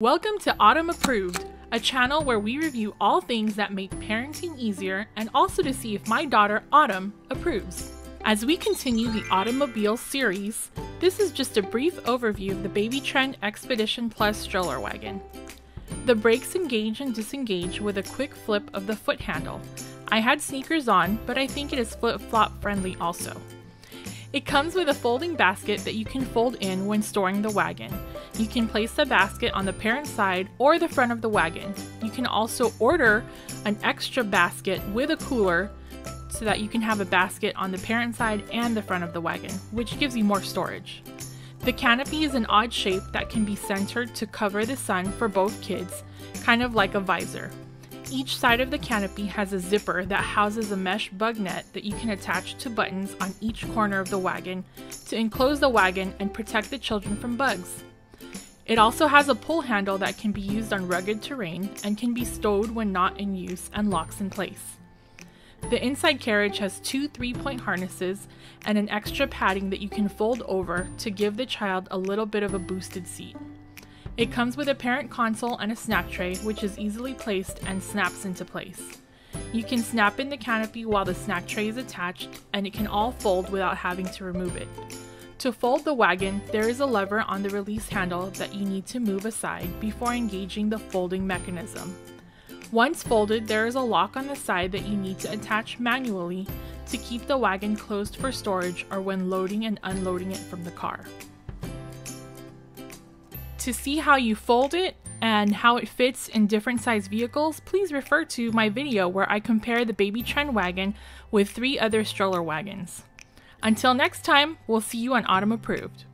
Welcome to Autumn Approved, a channel where we review all things that make parenting easier and also to see if my daughter Autumn approves. As we continue the Autumn Mobile series, this is just a brief overview of the Baby Trend Expedition Plus stroller wagon. The brakes engage and disengage with a quick flip of the foot handle. I had sneakers on, but I think it is flip flop friendly also. It comes with a folding basket that you can fold in when storing the wagon. You can place the basket on the parent side or the front of the wagon. You can also order an extra basket with a cooler so that you can have a basket on the parent side and the front of the wagon, which gives you more storage. The canopy is an odd shape that can be centered to cover the sun for both kids, kind of like a visor. Each side of the canopy has a zipper that houses a mesh bug net that you can attach to buttons on each corner of the wagon to enclose the wagon and protect the children from bugs. It also has a pull handle that can be used on rugged terrain and can be stowed when not in use and locks in place. The inside carriage has two three point harnesses and an extra padding that you can fold over to give the child a little bit of a boosted seat. It comes with a parent console and a snap tray, which is easily placed and snaps into place. You can snap in the canopy while the snack tray is attached, and it can all fold without having to remove it. To fold the wagon, there is a lever on the release handle that you need to move aside before engaging the folding mechanism. Once folded, there is a lock on the side that you need to attach manually to keep the wagon closed for storage or when loading and unloading it from the car. To see how you fold it and how it fits in different size vehicles, please refer to my video where I compare the Baby Trend wagon with three other stroller wagons. Until next time, we'll see you on Autumn Approved.